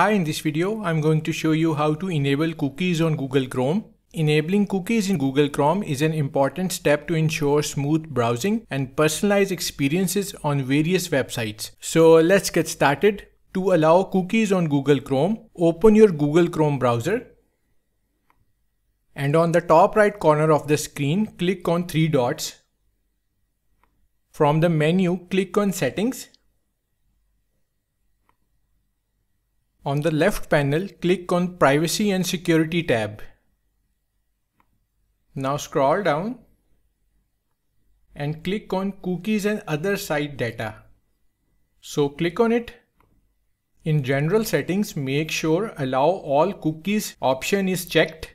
Hi, in this video, I'm going to show you how to enable cookies on Google Chrome. Enabling cookies in Google Chrome is an important step to ensure smooth browsing and personalized experiences on various websites. So let's get started. To allow cookies on Google Chrome, open your Google Chrome browser. And on the top right corner of the screen, click on three dots. From the menu, click on Settings On the left panel, click on Privacy and Security tab. Now scroll down and click on Cookies and other site data. So click on it. In general settings, make sure allow all cookies option is checked.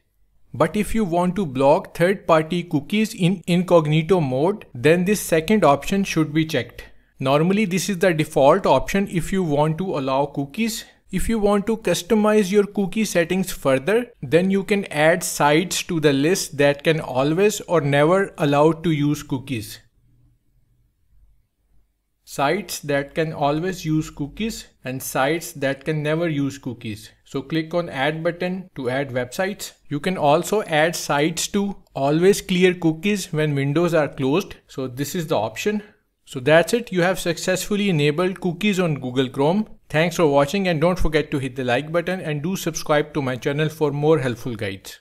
But if you want to block third-party cookies in incognito mode, then this second option should be checked. Normally this is the default option if you want to allow cookies if you want to customize your cookie settings further, then you can add sites to the list that can always or never allowed to use cookies. Sites that can always use cookies and sites that can never use cookies. So click on add button to add websites. You can also add sites to always clear cookies when windows are closed. So this is the option. So that's it. You have successfully enabled cookies on Google Chrome. Thanks for watching and don't forget to hit the like button and do subscribe to my channel for more helpful guides.